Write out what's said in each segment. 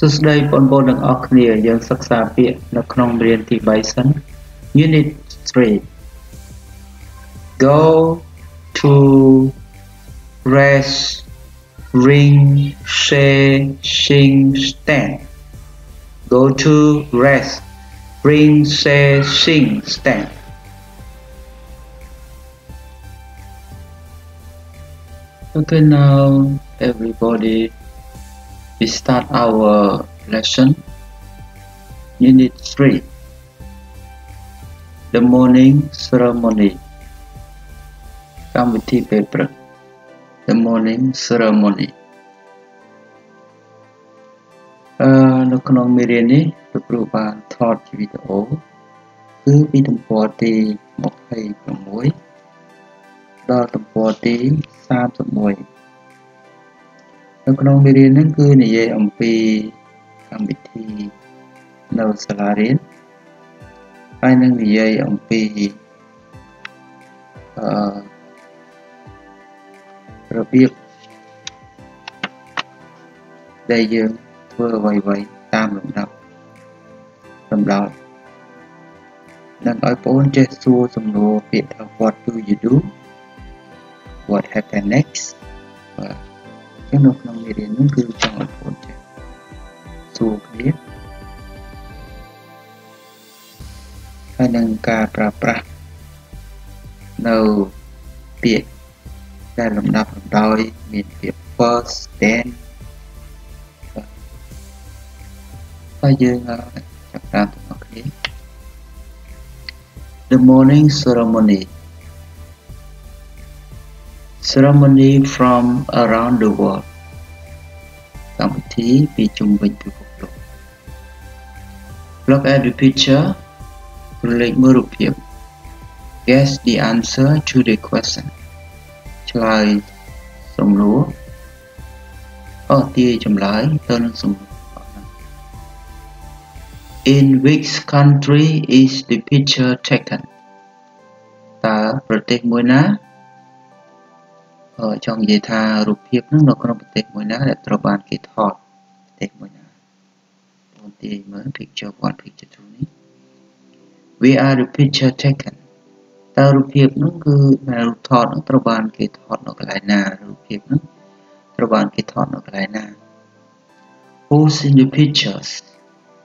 សួស្តីបងប្អូនទាំងអស់គ្នាយើងសិក្សាពាក្យនៅក្នុងរៀនទី3សិន Unit 3 Go to rest ring share sing stand Go to rest ring share sing stand Okay now everybody We start our lesson unit 3 the morning ceremony កម្មវិធីពេលព្រឹក the morning ceremony អឺនៅក្នុងមេរៀននេះលោកគ្រូបានថតជាវីដេអូគឺពីទំព័រទី26ដល់ទំព័រទី31 នៅក្នុងមេរៀនហ្នឹងគឺនិយាយអំពីកម្មវិធីនៅសាលារៀនហើយនឹងនិយាយអំពីអឺរបៀបដែលយើងធ្វើអ្វីៗតាមលំដាប់លំដាប់នឹងឲ្យបងចេះសួរសំណួរពាក្យថា what do you do what happen next បាទ ចឹងនៅក្នុងមេរៀននេះគឺចង់ឲ្យបងចេះសួរគ្នាហើយនឹងការប្រើប្រាស់នៅពាក្យដែលលំដាប់លំដោយមានពាក្យ first then ហើយយើងចាប់តាមទាំងអស់គ្នា The morning ceremony ceremony from around the world កម្មវិធីពីជុំវិញពិភពលោក Look at the picture រលេចមើលរូបភាព Guess the answer to the question ឆ្លើយសំណួរអត់ទាយចម្លើយទៅនឹងសំណួរ In which country is the picture taken តើប្រទេសមួយណា ចង់និយាយថារូបភាពហ្នឹងនៅក្នុងប្រទេសមួយណាដែលត្រូវបានគេថតប្រទេសមួយណាបងទាយមើល picture 1 picture 2នេះ we are the picture taken តើរូបភាពហ្នឹងគឺរូបថតហ្នឹងត្រូវបានគេថតនៅកន្លែងណារូបភាពហ្នឹងត្រូវបានគេថតនៅកន្លែងណា who's in the pictures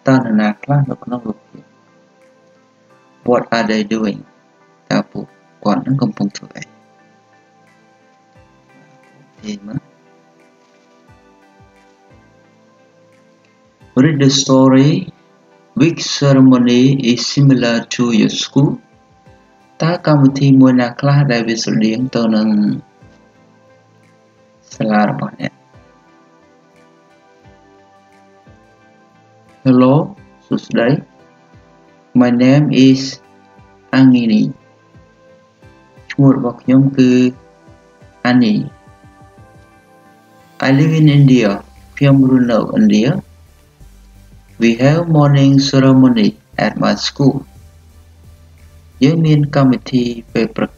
តើនរណាខ្លះនៅក្នុងរូបភាព what are they doing តើពួកគាត់នឹងកំពុងធ្វើអី Hema. Read the story. Which ceremony is similar to your school? តើកម្មវិធីមួយណាខ្លះដែលវាស្រដៀងទៅនឹងសាលារបស់អ្នក Hello សួស្តី My name is Angini ឈ្មោះរបស់ខ្ញុំគឺ Annie I live in India ខ្ញុំរស់នៅឥណ្ឌា We have morning ceremony at my school យើងមានកម្មវិធីពេលព្រឹក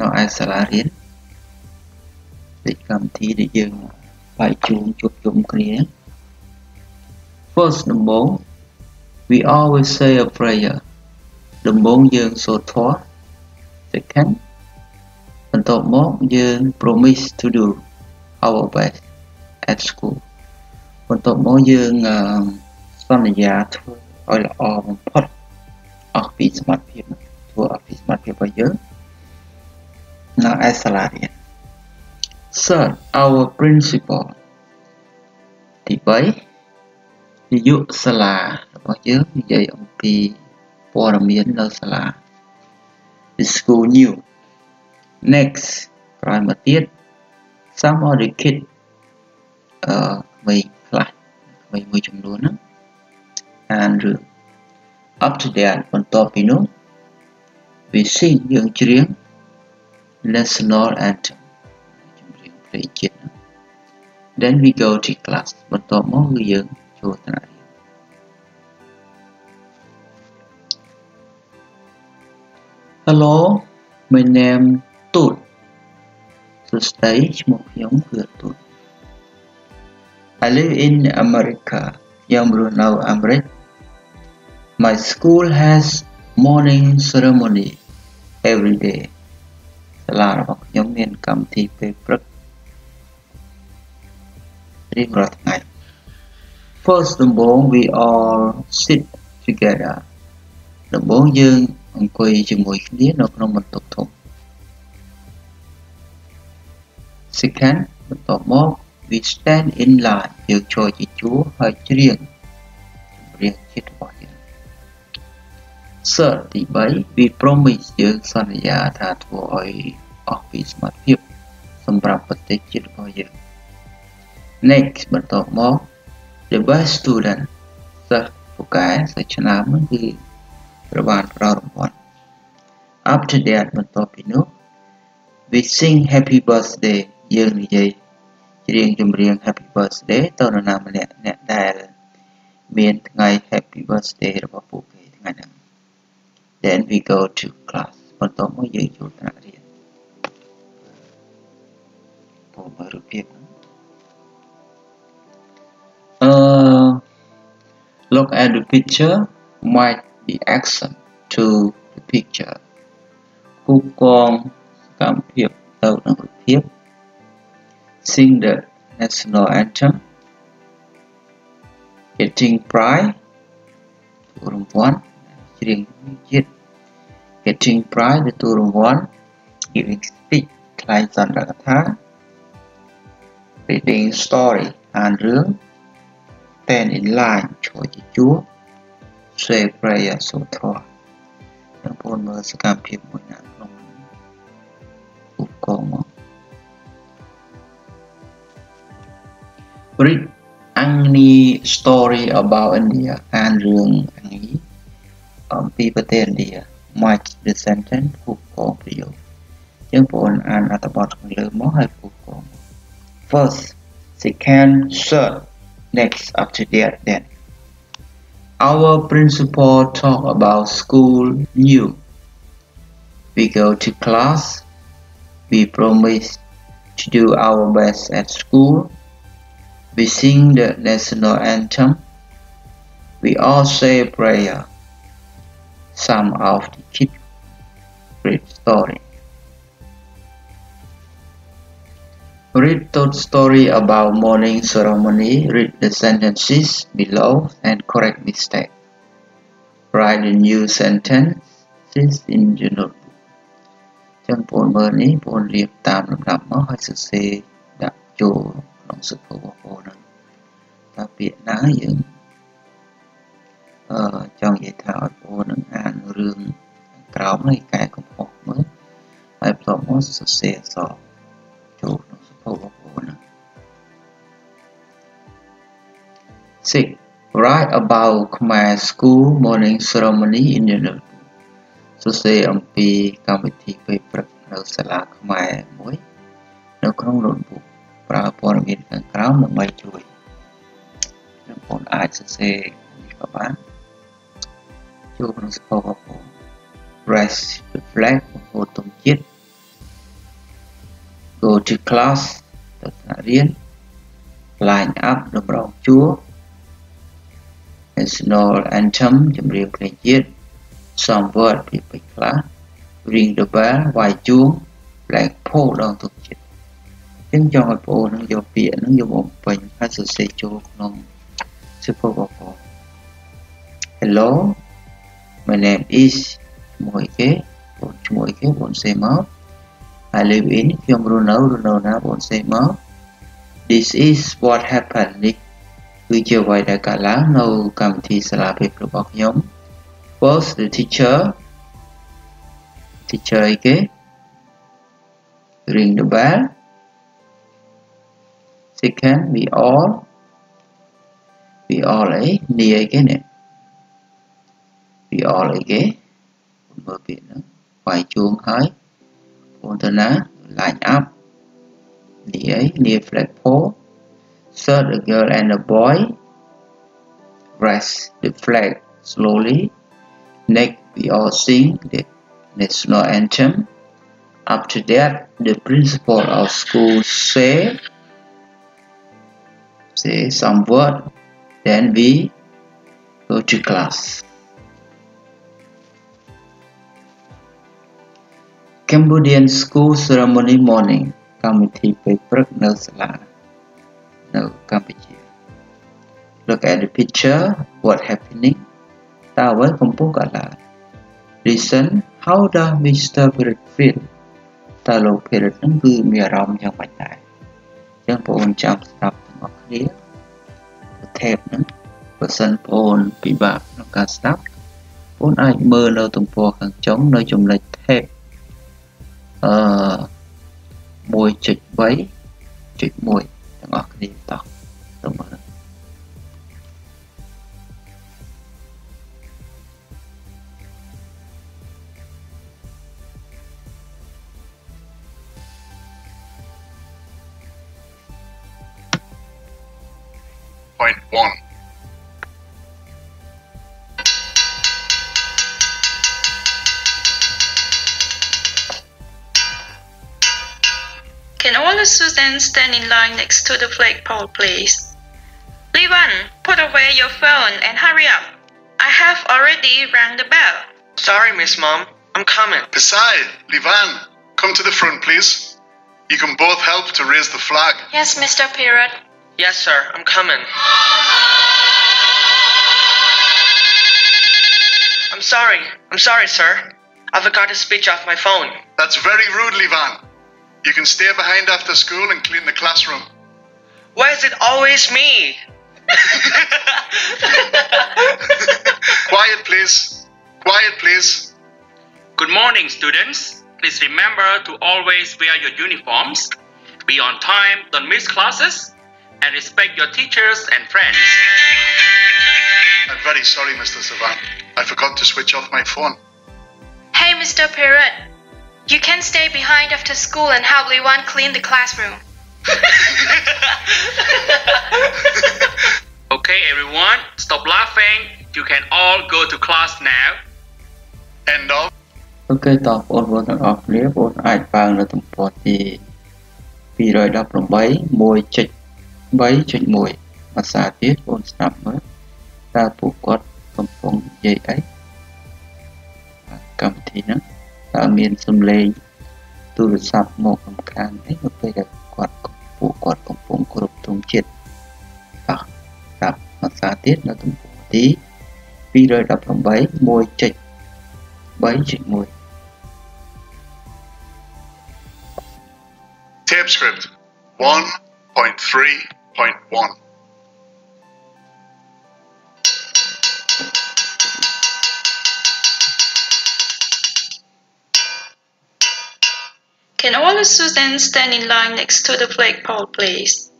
នៅឯសាលារៀនដូចកម្មវិធីដែលយើងបាយជុំជួបជុំគ្នា First ដំបូង we always say a prayer ដំបូងយើងសូត្រធម៌ Second បន្ទាប់មកយើង promise to do our best At school បន្ទាប់មកយើងសន្យាធ្វើឲ្យល្អបំផុតអស់ពីសមត្ថភាពធ្វើអស់ពីសមត្ថភាពរបស់យើងនៅឯសាលារៀន Third our principal ទី3នាយកសាលារបស់យើងនិយាយអំពីព័ត៌មាននៅសាលា The school new next ក្រោយមកទៀត some of the kids អឺក្មេងខ្លះក្មេងមួយចំនួនហ្នឹងអានរឿង up to that បន្ទាប់ពីនោះ we sing យើងច្រៀង national anthem ចម្រៀងភ្លេងជាតិ then we go to class បន្ទាប់មកគឺយើងចូលថ្នាក់រៀន Hello my name ទូតសួស្តីឈ្មោះខ្ញុំគឺទូត I live in America ខ្ញុំរស់នៅអាមេរិក My school has morning ceremony every day សាលារបស់ខ្ញុំមានកម្មវិធីពេលព្រឹករៀងរាល់ថ្ងៃ First ដំបូង we all sit together ដំបូងយើងអង្គុយជាមួយគ្នានៅក្នុងបន្ទប់ធំ Second បន្ទាប់មក we stand in line យើងចូលជាជួរហើយច្រៀងចម្រៀងជាតិរបស់យើង Third ទី3 we promise យើងសន្យាថាធ្វើឲ្យអស់ពីសមត្ថភាពសម្រាប់ប្រទេសជាតិរបស់យើង Next បន្ទាប់មក the best student សិស្សពូកែសិស្សឆ្នាំនោះគឺត្រូវបានផ្ដល់រង្វាន់ After that បន្ទាប់ពីនោះ we sing happy birthday យើងនិយាយ ច្រៀងចម្រៀង happy birthday ទៅនរណាម្នាក់អ្នកដែលមានថ្ងៃ happy birthday របស់ពួកគេថ្ងៃហ្នឹង then we go to class បន្ទាប់មកយើងចូលថ្នាក់រៀនពុំមើលរូបភាពហ្នឹង uh look at the picture might be action to the picture គូកងសកម្មភាពទៅនឹងរូបភាព sing the national anthem getting pride រង្វាន់ច្រៀងជាតិ getting pride ទទួលរង្វាន់ giving speech ថ្លែងសន្ទរកថា reading story អានរឿង stand in line ឈរជាជួរ say prayer សូត្រធម៌បងប្អូនមើលសកម្មភាពមួយណាក្នុងឧបករណ៍ មក read Agni story about India អានរឿងអង្នីអំពីប្រទេសឥណ្ឌា match the sentence គូកងប្រយោគយើងបងប្អូនអានអត្ថបទខាងលើមកហើយគូកង first second third next after that then our principal talk about school new we go to class we promise to do our best at school we sing the national anthem we all say a prayer some of the kids read story Read the story about morning ceremony, read the sentences below and correct mistake. Write the new sentences in your notebook. ចឹងបងមើលនេះបងរៀបតាមលំដាប់មកហើយសរសេរដាក់ចូល ក្នុងសភៅរបស់បងហ្នឹងតើពាក្យណាយើងអឺចង់និយាយថាឲ្យបងនឹងអានរឿងក្រោមហើយកែកំហុសមើលហើយបន្ទាប់មកសរសេរអក្សរចូលក្នុង 6. Write about Khmer School Morning Ceremony in your notebook សរសេរអំពីកម្មវិធីពេលព្រឹកនៅសាលាខ្មែរមួយនៅក្នុង notebook ប្រើព័ត៌មានខាងក្រោមដើម្បីជួយបងប្អូនអាចសរសេរនេះក៏បានចូលក្នុងសភៅបងប្អូន Rest reflect បងប្អូនទុំចិត្ត Go to class ទៅថ្នាក់រៀន Line up តម្រងជួរ national anthem ចម្រៀងភ្លេងជាតិ some word ពីពេចខ្លះ ring the bell វាយជួង black pole ដងទុកចិត្ត អញ្ចឹងចង់ឲ្យបងប្អូននឹងយកពាក្យហ្នឹងយកមកពេញហើយសរសេរចូលក្នុង super power Hello my name is មួយគេបងឈ្មោះគេបងសេមក I live in ខ្ញុំរស់នៅរស់នៅណាបងសេមក This is what happened នេះគឺជាអ្វីដែលកើតឡើងនៅកម្មវិធីសាលាពេលរបស់ខ្ញុំ First the teacher teacher អីគេ ring the bell second we all we all eh? a near eh, again. Eh. we all again. We're biển nó quay chuông hơi ôn the line up. Near, near ni flagpole third a girl and a boy raise the flag slowly. Next we all sing the national anthem. After that the principal of school say say some word then we go to class Cambodian School Ceremony Morning កម្មវិធីពេលព្រឹកនៅសាលានៅកម្ពុជា Look at the picture what happening តើអ្វីកំពុងកើតឡើង Listen how does Mr. Pirate feel តើលោក Pirate នឹងគឺមានអារម្មណ៍យ៉ាងម៉េចដែរអញ្ចឹងបងប្អូនចាំស្ដាប់ ទាំងអស់គ្នា tape ហ្នឹងបើសិនបងប្អូនពិបាកក្នុងការស្ដាប់បងប្អូនអាចមើលនៅទំព័រខាងចុងនៅចំណុច tape អឺ1.3.1ទាំងអស់គ្នាតោះទៅមើល Point one. Can all the students stand in line next to the flagpole, please? Livan, put away your phone and hurry up. I have already rang the bell. Sorry, Miss Mom. I'm coming. Pasai, Livan, come to the front, please. You can both help to raise the flag. Yes, Mr. Pirate. Yes, sir. I'm coming. I'm sorry. I'm sorry, sir. I forgot to switch off my phone. That's very rude, Livan. You can stay behind after school and clean the classroom. Why is it always me? Quiet, please. Quiet, please. Good morning, students. Please remember to always wear your uniforms, be on time, don't miss classes, and respect your teachers and friends. I'm very sorry, Mr. Savan. I forgot to switch off my phone. Hey, Mr. Pirate. You can stay behind after school and help Livan clean the classroom. Okay, everyone, stop laughing. You can all go to class now. End of. អូខេតោះបងប្អូនទាំងអស់គ្នាបងប្អូនអាចបើកនៅទំព័រទី218 1.3.1ភាសាទៀតបងប្អូនស្ដាប់មើលតើពួកគាត់កំពុងនិយាយអីកម្មវិធីហ្នឹងតើមានសំឡេងទូរស័ព្ទមកសំខាន់អីនៅពេលដែលគាត់ពួកគាត់កំពុងគ្រប់ទងជាតិតោះស្ដាប់ភាសាទៀតនៅទំព័រទី218 1.3.1 Tape script 1.3.1. Can all the students stand in line next to the flagpole, please?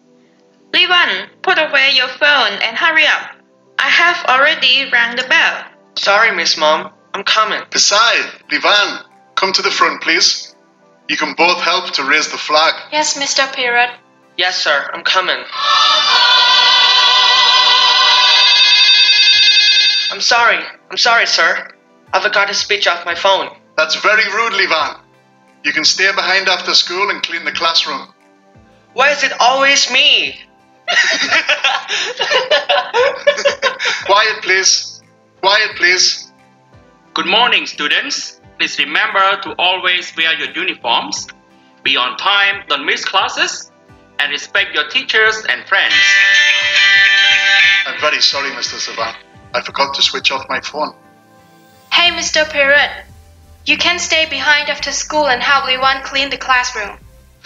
Livan, put away your phone and hurry up. I have already rang the bell. Sorry, Miss Mom. I'm coming. Pasai, Livan, come to the front, please. You can both help to raise the flag. Yes, Mr. Pirate. Yes, sir. I'm coming. I'm sorry. I'm sorry, sir. I forgot to switch off my phone. That's very rude, Livan. You can stay behind after school and clean the classroom. Why is it always me? Quiet, please. Quiet, please. Good morning, students. Please remember to always wear your uniforms, be on time, don't miss classes, and respect your teachers and friends. I'm very sorry, Mr. Savan. I forgot to switch off my phone. Hey, Mr. Pirate. You can stay behind after school and help Livan clean the classroom.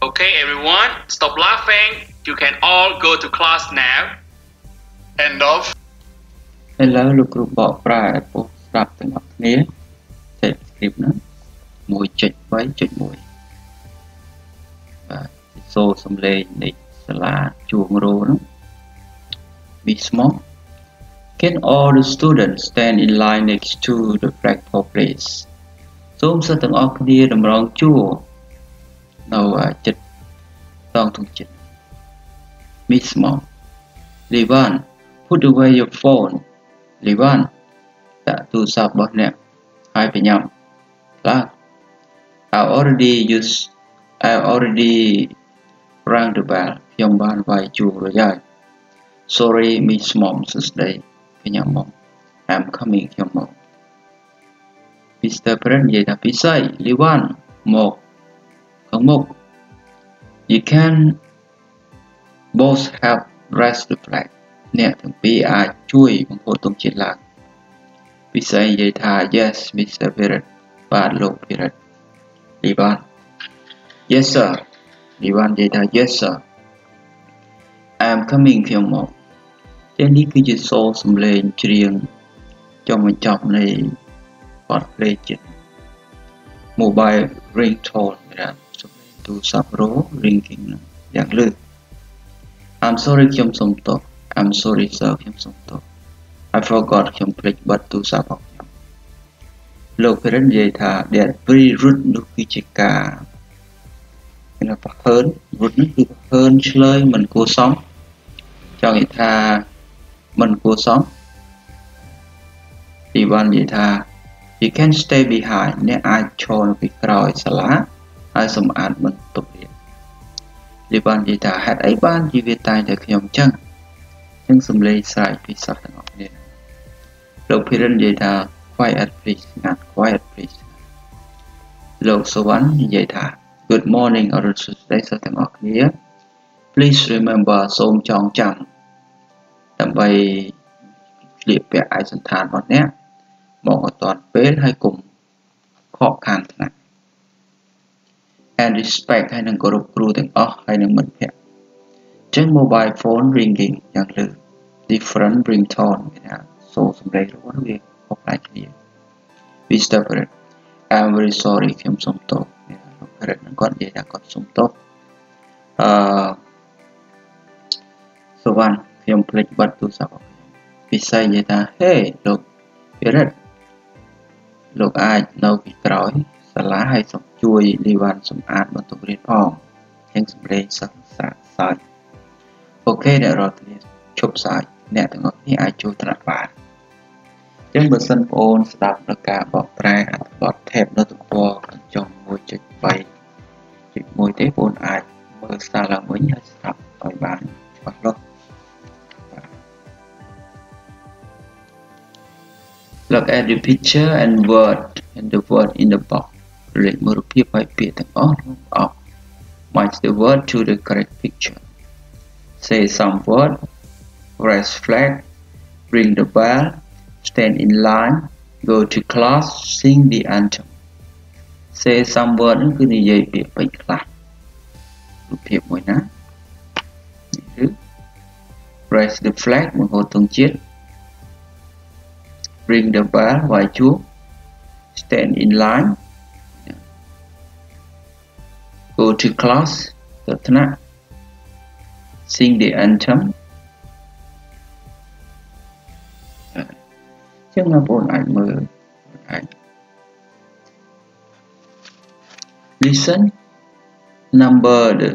Okay, everyone, stop laughing. You can all go to class now. End of. ឥឡូវលោកគ្រូបកប្រែឲ្យពុកស្ដាប់ទាំងអស់គ្នាចេះ script ហ្នឹ ង1.3.1បាទសូរសំឡេងនៃសាលាជួងរោហ្នឹង Bismo Can all the students stand in line next to the flagpole please សូមសិស្សទាំងអស់គ្នាតម្រង់ជួរនៅចិត្តដងទង់ចិត្ត Bismo Livan put away your phone លីវ៉ាន់ដាក់ទូរស័ព្ទរបស់អ្នកហើយបញ្ញាប់ខ្លះ I already use I already rang the bell ខ្ញុំបានវាយជួររួចហើយ Sorry Miss Mom សួស្តីខ្ញុំមក I'm coming ខ្ញុំមក Mr. Brent និយាយថាពិសីលីវ៉ាន់មកខាងមុខ You can both help raise the flag អ្នកទាំងពីរអាចជួយបង្ហូរទង់ជាតិឡើងពិសីនិយាយថា Yes Mr. Brent បាទលោក Brent Ivan Yes sir Ivan និយាយថា Yes sir I am coming ខ្ញុំមកទាំងនេះគឺជាសូរសំឡេងច្រៀងចុងបញ្ចប់នៃបទភ្លេងជាតិ Mobile ringtone ដែលសំឡេងទូរស័ព្ទរោ ringing យ៉ាងលឿន I'm sorry ខ្ញុំសុំទោស I'm sorry sir ខ្ញុំសុំទោស I forgot ខ្ញុំភ្លេចបិទទូរស័ព្ទអស់ លោក parent និយាយថា that very rude នោះគឺជាការគេថាប្រហើន rude នោះគឺប្រហើនឆ្លើយមិនគួរសមចង់និយាយថាមិនគួរសមទីបាននិយាយថា you can stay behind អ្នកអាចឈរនៅពីក្រោយសាលាហើយសម្អាតបន្ទប់រៀនទីបាននិយាយថាហេតុអីបានជាវាតែងតែខ្ញុំចឹងចឹងសំឡេងស្រែកពីសិស្សទាំងអស់គ្នាលោកភិរិននិយាយថា quiet please ស្ងាត់ quiet please លោកសវណ្ណនិយាយថា good morning អរុនសួស្តីសិស្សទាំងអស់គ្នា please remember សូមចងចាំដើម្បីឆ្លៀកពាក់ឯកសន្តានរបស់អ្នកមកអត់ទាន់ពេលហើយកុំខកខានថ្នាក់ and respect ហើយនឹងគោរពគ្រូទាំងអស់ហើយនឹងមិត្តភ័ក្តិចឹង mobile phone ringing យ៉ាងលឺ different ringtone គេថាសូរសំឡេងរបស់វា ខុសប្លែកគ្នា we stop it I'm very sorry ខ្ញុំសុំទោសលោក parent នឹងគាត់និយាយថាគាត់សុំទោសអឺសវណ្ណខ្ញុំភ្លេចបិទទូរស័ព្ទរបស់ខ្ញុំពិសីនិយាយថាហេលោកពិរិទ្ធលោកអាចនៅពីក្រោយសាលាហើយសូមជួយលីវ៉ាន់សម្អាតបន្ទប់រៀនផងអញ្ចឹងសម្លេងសិស្សស្រាក់សើចអូខេអ្នករត់គ្នាឈប់សើចអ្នកទាំងអស់គ្នាអាចចូលថ្នាក់បានអញ្ចឹងបើសិនបងអូនស្ដាប់នៅការបកប្រែអត្ថបទ tab នៅទំព័រកញ្ចុង1.3ចុច1ទេបងអូនអាចមើលសារឡើងវិញហើយស្ដាប់ឲ្យបានច្បាស់លាស់ Look at the picture and word and the word in the box លេខមើលរូបភាពហើយពាក្យទាំងអស់ក្នុងអប Match the word to the correct picture Say some word Raise flag Ring the bell Stand in line Go to class Sing the anthem Say some word ហ្នឹងគឺនិយាយពាក្យពេចន៍ខ្លះរូបភាពមួយណានេះគឺ Raise the flag បង្ហូតទង់ជាតិ ring the bell វាយជួប stand in line go to class ទៅថ្នាក់ sing the anthem ชื่อมาบนอ่านมืออ่าน listen number the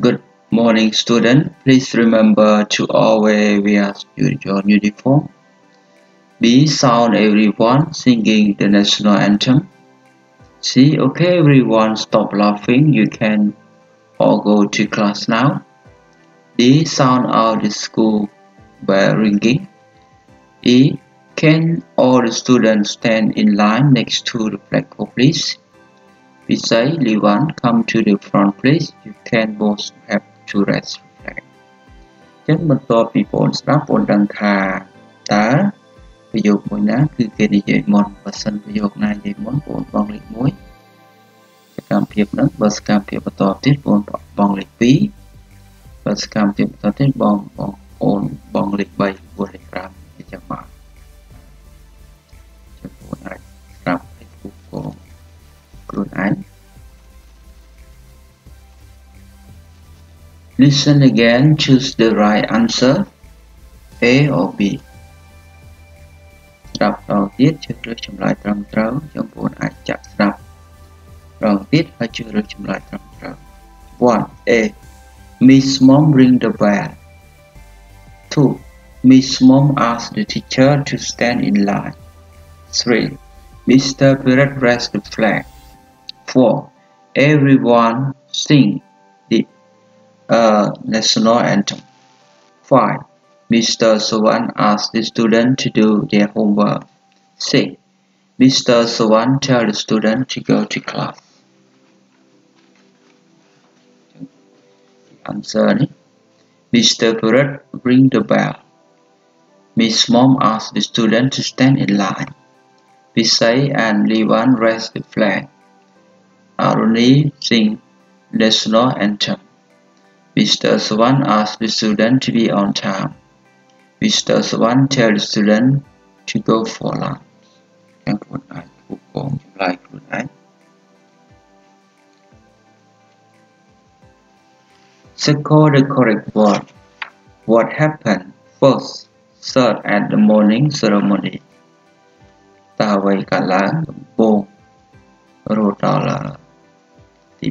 good morning student. Please remember to always wear your uniform. B sound everyone singing the national anthem. C okay everyone stop laughing. You can all go to class now. D sound out the school. Bell ringing. E can all the students stand in line next to the flagpole please? We say, Liwan, come to the front please. You can both have to rest flag ចឹងបន្ទាប់ពីបងស្ដាប់បងដឹងថាតើប្រយោគមួយណាគឺគេនិយាយមុនបើសិនប្រយោគណានិយាយមុនបងបងលេខ1សកម្មភាពហ្នឹងបើសកម្មភាពបន្តទៀតបងបងលេខ2បើសកម្មភាពបន្តទៀតបងបង អូនបងលេខ3 4លេខ5អញ្ចឹងមកចឹងបងអាចស្ដាប់ឲ្យគូកងខ្លួនឯង Listen again, choose the right answer A or B ស្ដាប់ដងទៀតជ្រើសរើសចម្លើយត្រឹមត្រូវចំពោះអាចចាក់ស្ដាប់ដងទៀតហើយជ្រើសរើសចម្លើយត្រឹមត្រូវ 1. A Miss Mom ring the bell 2. Miss Mom asked the teacher to stand in line 3. Mr. Barrett raised the flag 4. everyone sing the uh, national anthem. 5. Mr. Sawan asked the student to do their homework. 6. Mr. Sawan tell the student to go to class. Answer. Mr. Brett rang the bell. Miss Mom asked the students to stand in line. Visay and Liwan raised the flag. Aruni sang national anthem. Mr. Swan asked the students to be on time. Mr. Swan tells the students to go for lunch. Circle the correct word. What happened first, third at the morning ceremony? តើអ្វីកើតឡើងដំបូងរហូតដល់ទី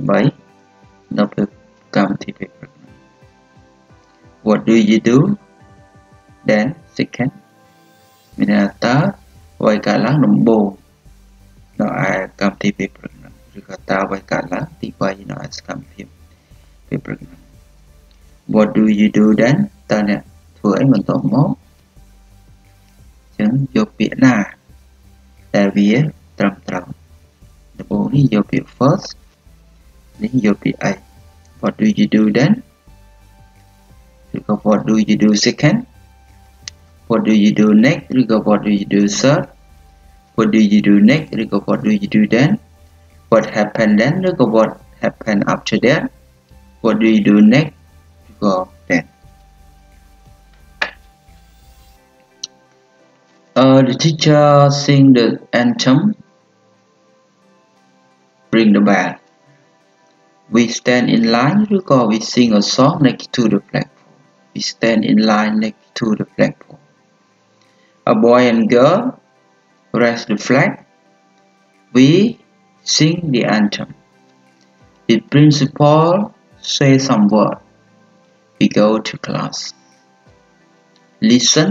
3នៅពេលកម្មវិធីពេលព្រឹក What do you do then second មានន័យថាអ្វីកើតឡើងដំបូងនៅឯកម្មវិធីពេលព្រឹកហ្នឹងឬក៏តើអ្វីកើតឡើងទី3នៅឯសកម្មភាពពេលព្រឹកហ្នឹង What do you do then តើអ្នកធ្វើអីបន្តមកអញ្ចឹងយកពាក្យណាដែលវាត្រឹមត្រូវដំបូងនេះយកពាក្យ first នេះយកពាក្យ I What do you do then ឬក៏ What do you do second What do you do next ឬក៏ What do you do third What do you do next ឬក៏ What do you do then What happened then ឬក៏ What happened after that What do you do next 10. The teacher sing the anthem, Bring the bell. We stand in line because we sing a song next to the platform. We stand in line next to the platform. A boy and girl raise the flag. We sing the anthem. The principal says some words. We go to class listen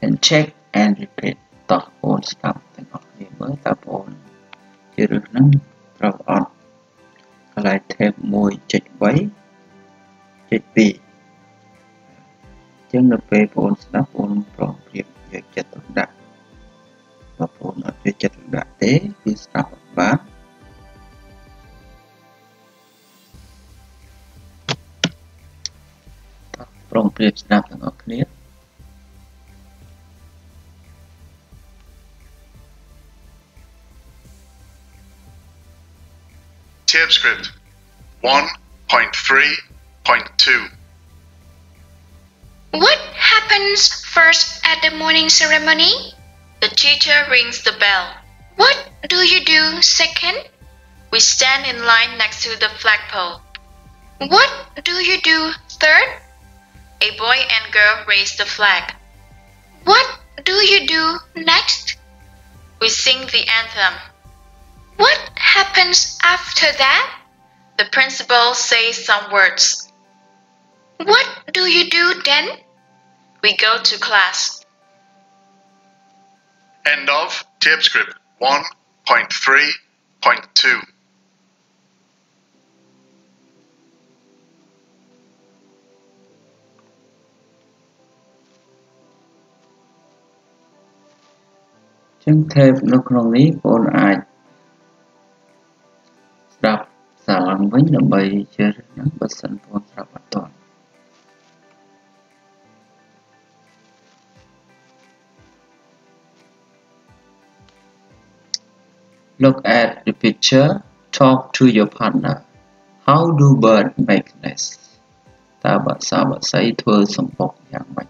and check and repeat តោះបងប្អូនស្ដាប់ទាំងអស់គ្នាមើលតើបងប្អូនជារឿងហ្នឹងត្រូវអត់កន្លែង tab 1.3.2ចឹងនៅពេលបងប្អូនស្ដាប់បងប្អូនប្រុងប្រៀបយកចិត្តទុកដាក់បងប្អូនអត់យកចិត្តទុកដាក់ទេគឺស្ដាប់អត់បាន ប្រុងប្រៀបស្ដាប់ទាំងអស់គ្នា Tape script 1.3.2 What happens first at the morning ceremony? The teacher rings the bell. What do you do second? We stand in line next to the flagpole. What do you do third? A boy and girl raise the flag. What do you do next? We sing the anthem. What happens after that? The principal says some words. What do you do then? We go to class. End of tape script 1.3.2 ចឹង tape នៅក្នុងនេះបងអាចស្ដាប់សារឡើងវិញដើម្បីជឿនឹងបើសិនបងស្ដាប់អត់ទាន់ Look at the picture. Talk to your partner. How do bird make nest? តើបក្សាបក្សីធ្វើសំបុកយ៉ាងម៉េច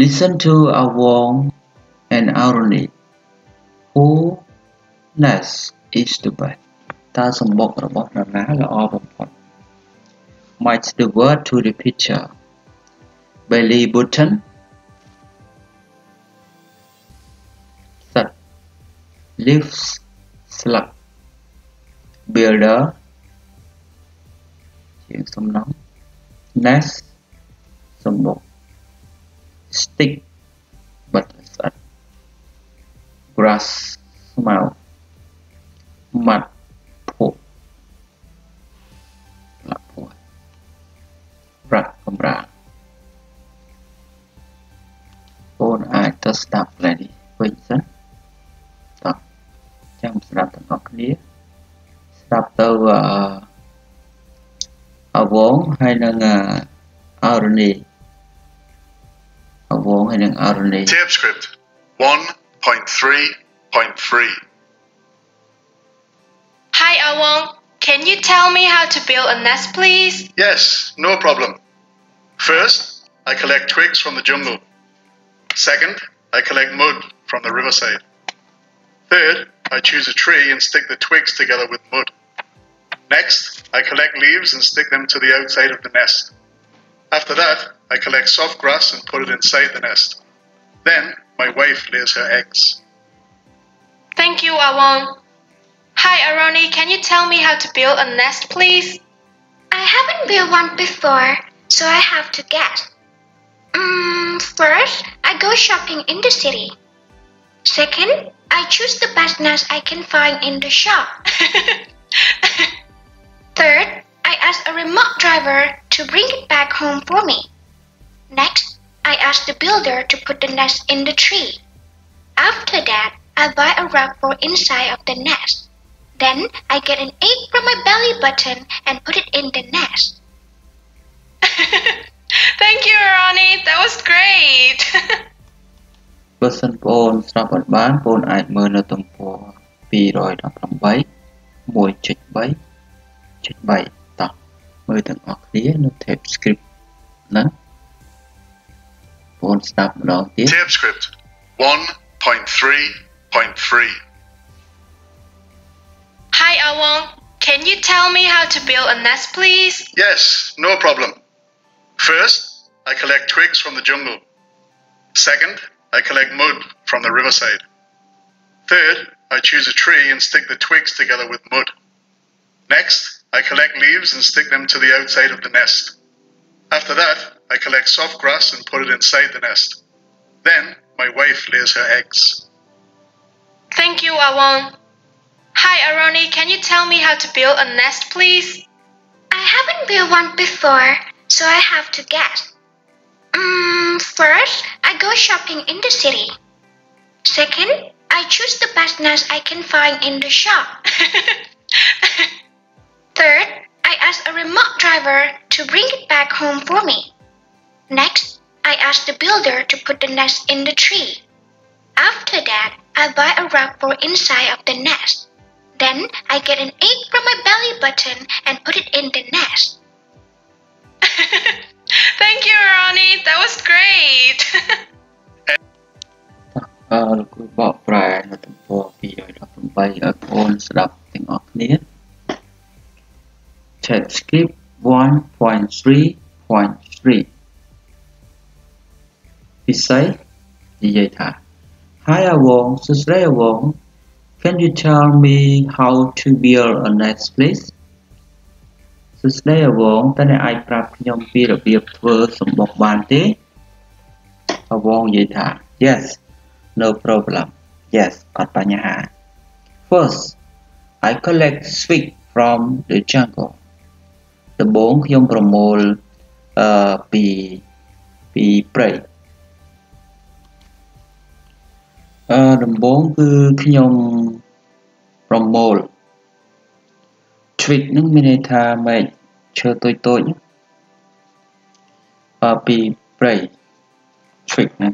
Listen to Awong and Aruni. Who nest is the best? តើសំបុករបស់នរណាល្អបំផុត Match the word to the picture. Belly button. Sat. Leaves. Slug. Builder. ជាងសំណង់ Nest. សំបុក Stick. បិទស្អិត Grass. ស្មៅម៉ាត់ភក់ឡាក់ភក់ប្រាក់កំរាលបងអាចទៅស្ដាប់លេនេះវិញសិនតោះចាំស្ដាប់ទាំងអស់គ្នាស្ដាប់ទៅអឺអវងហើយនឹងអរនីអវងហើយនឹងអរនី Tape script 1.3.3. Hi, Awong. Can you tell me how to build a nest, please? Yes, no problem. First, I collect twigs from the jungle. Second, I collect mud from the riverside. Third, I choose a tree and stick the twigs together with mud. Next, I collect leaves and stick them to the outside of the nest. After that, I collect soft grass and put it inside the nest. Then, my wife lays her eggs. Thank you, Awong. Hi, Aroni. Can you tell me how to build a nest, please? I haven't built one before, so I have to guess. Mm, first, I go shopping in the city. Second, I choose the best nest I can find in the shop. Third, I ask a remote driver to bring it back home for me. Next, I ask the builder to put the nest in the tree. After that, I buy a rug for inside of the nest. Then I get an egg from my belly button and put it in the nest. Thank you, Aroni. That was great. បើសិនបងប្អូនស្ដាប់អត់បានបងប្អូនអាចមើលនៅទំព័រ218 1.3 1.3តោះមើលទាំងអស់គ្នានៅ tape script ហ្នឹង won't stop without 1.3.3. Hi, Awong. Can you tell me how to build a nest, please? Yes, no problem. First, I collect twigs from the jungle. Second, I collect mud from the riverside. Third, I choose a tree and stick the twigs together with mud. Next, I collect leaves and stick them to the outside of the nest. After that, I collect soft grass and put it inside the nest. Then, my wife lays her eggs. Thank you, Awong. Hi, Aroni. Can you tell me how to build a nest, please? I haven't built one before, so I have to guess. Mm, first, I go shopping in the city. Second, I choose the best nest I can find in the shop. Third, I ask a remote driver to bring it back home for me. Next, I ask the builder to put the nest in the tree. After that, I buy a rug for inside of the nest. Then I get an egg from my belly button and put it in the nest. Thank you, Aroni. That was great. អឺលោកគ្រូបកប្រែនៅទំព័រ218ឲ្យបងប្អូនស្ដាប់ទាំងអស់គ្នា Chat script 1.3.3ពិសេសនិយាយថា Hi អវងសួស្ដីអវង Can you tell me how to build a nest please សួស្ដីអវងតើអ្នកអាចប្រាប់ខ្ញុំពីរបៀបធ្វើសម្បុកបានទេអវងនិយាយថា Yes no problem yes អត់បញ្ហា First I collect swig from the jungle ដំបូងខ្ញុំប្រមូលអឺពីពីព្រៃអឺដំបូងគឺខ្ញុំប្រមូល twig ហ្នឹងមានន័យថាមែកឈើតូចតូចអឺពីព្រៃ twig ហ្នឹង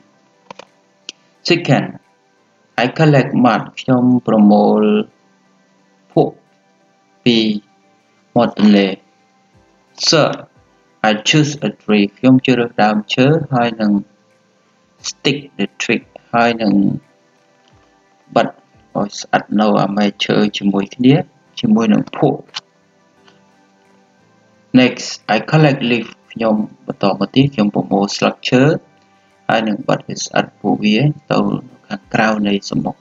Second I collect mud ខ្ញុំប្រមូលភក់ពីមាត់ទន្លេ Third I choose a tree ខ្ញុំជ្រើសដើមឈើហើយនឹង stick the twig ហើយនឹងបិទឲ្យស្អិតនៅអាមែកឈើជាមួយគ្នាជាមួយនឹងភក់ Next I collect leaf ខ្ញុំបន្តមកទៀតខ្ញុំប្រមូលស្លឹកឈើហើយនឹងបិទវាស្អិតពួកវាទៅខាងក្រៅនៃសម្បុក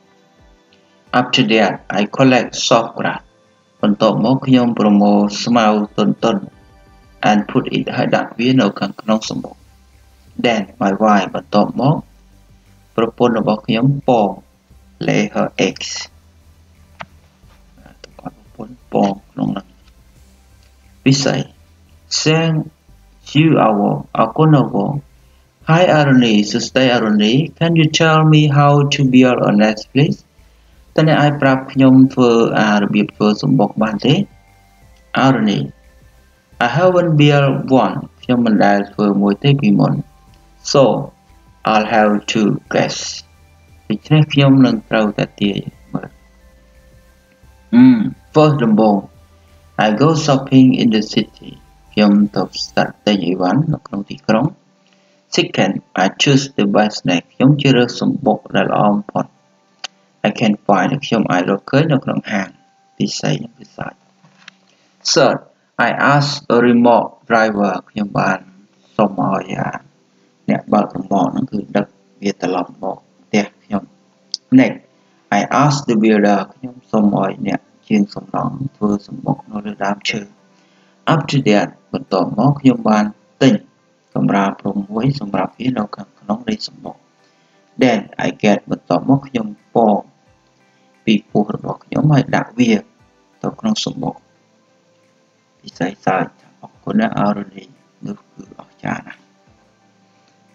After that I collect soft grass បន្ទាប់មកខ្ញុំប្រមូលស្មៅទន់ទន់ and put it ហើយដាក់វានៅខាងក្នុងសម្បុក Then my wife បន្ទាប់មកប្រពន្ធរបស់ខ្ញុំពង lay her eggs ទាំងគុណពងក្នុងនឹងវិស័យ Thank you អវអរគុណអវ Hi Aruni សួស្តី Aruni Can you tell me how to build a nest please តើអ្នកអាចប្រាប់ខ្ញុំធ្វើអារបៀបធ្វើសំបុកបានទេ Aruni I haven't built one ខ្ញុំមិនដែលធ្វើមួយទេពីមុន So I'll have to guess ដូច្នេះខ្ញុំនឹងត្រូវតែទាយមើល Hmm first ដំបូង I go shopping in the city ខ្ញុំទៅស្តាត់ទិញអីវ៉ាន់នៅក្នុងទីក្រុង Second I choose the best snack ខ្ញុំជ្រើសរើសសម្បុកដែលល្អបំផុត I can find ខ្ញុំអាចរកឃើញនៅក្នុងហាងពិសេសនិងពិសេស Third I ask a remote driver ខ្ញុំបានសុំឲ្យអ្នកបើករបរហ្នឹងគឺដឹកវាត្រឡប់មកផ្ទះខ្ញុំ Next I ask the builder ខ្ញុំសុំឲ្យអ្នកជាងសំណង់ធ្វើសម្បុកនៅលើដើមឈើ After that បន្ទាប់មកខ្ញុំបានទិញកម្រាលព្រំមួយសម្រាប់វានៅខាងក្នុងនៃសម្បុក Then I get បន្ទាប់មកខ្ញុំពងពីពោះរបស់ខ្ញុំហើយដាក់វាទៅក្នុងសម្បុក ពិសេសសើចអរគុណណាអរនីនោះគឺអស្ចារ្យណាស់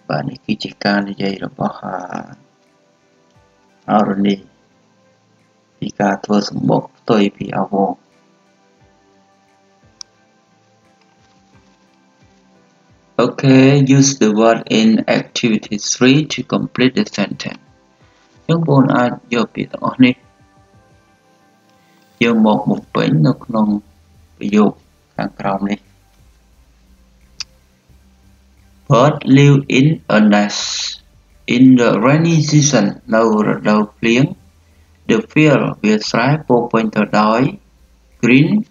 បាទនេះគឺជាការនិយាយរបស់អរនីពីការធ្វើសម្បុកផ្ទុយពីអវង Okay use the word in activity 3 to complete the sentence យើងបងអាចយកពាក្យទាំងអស់នេះយកមកបំពេញនៅក្នុងប្រយោគ Bromley. Birds live in a nest. In the rainy season, Now đầu pliếng, the field will thrive for pointer dye, green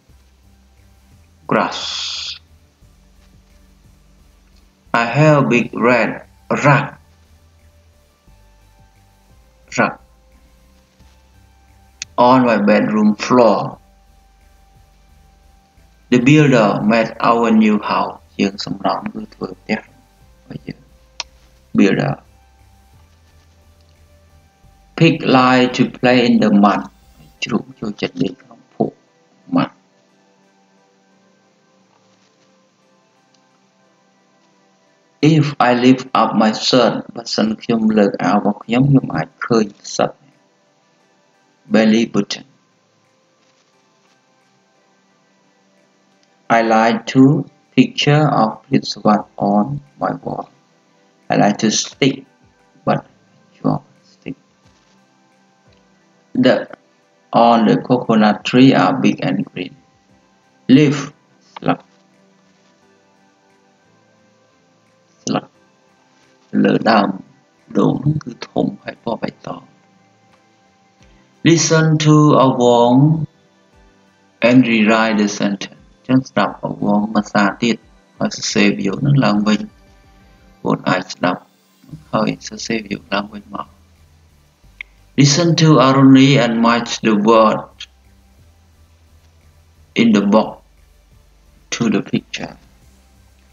grass. I have big red rat. Rat on my bedroom floor. The builder made our new house ជាងសំណង់គឺធ្វើផ្ទះរបស់យើង builder Pig like to play in the mud ជ្រូកចូលចិត្តលេងក្នុងភក់ mud If I lift up my shirt បើសិនខ្ញុំលើកអាវរបស់ខ្ញុំខ្ញុំអាចឃើញសឹក belly button I like to picture of this one on my wall. I like to stick but sure stick. The on the coconut tree are big and green. Leaf slug slug lờ đàm đốm cứ thùng hay bỏ bày tỏ. Listen to a warm and rewrite the sentence. ចឹងស្ដាប់អវងភាសាទៀតហើយសរសេរវានឹងឡើងវិញបងអាចស្ដាប់ហើយសរសេរវាឡើងវិញមក Listen to Aruni and match the word in the box to the picture.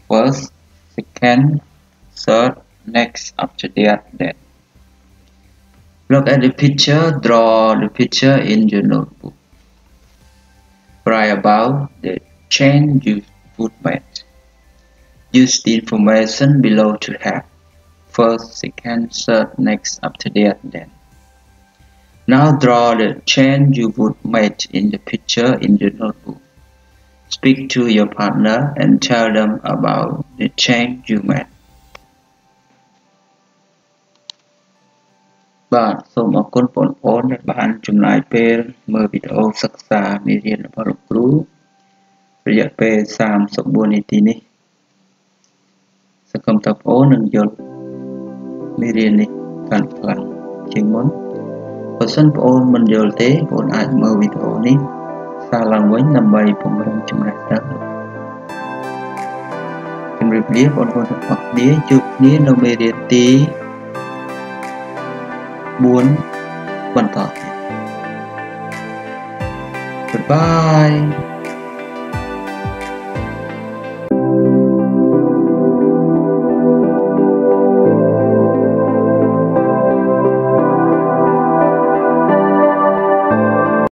First, second, third, next, after that, then. Look at the picture, draw the picture in your notebook. Write about the change you would make. Use the information below to have. First, second, third, next, after that, then. Now draw the change you would make in the picture in your notebook. Speak to your partner and tell them about the change you made. បាទសូមអរគុណបងប្អូនដែលបានចំណាយពេលមើលវីដេអូសិក្សាមេរៀនរបស់លោកគ្រូ រយៈពេល34នាទីនេះសង្ឃឹមថាបងប្អូននឹងយល់មេរៀននេះកាន់ខ្លាំងជាងមុនបើសិនបងប្អូនមិនយល់ទេបងប្អូនអាចមើលវីដេអូនេះសារឡើងវិញដើម្បីពង្រឹងចំណេះដឹងជម្រាបលាបងប្អូនទាំងអស់គ្នាជួបគ្នានៅមេរៀនទី4បន្តទៀត Goodbye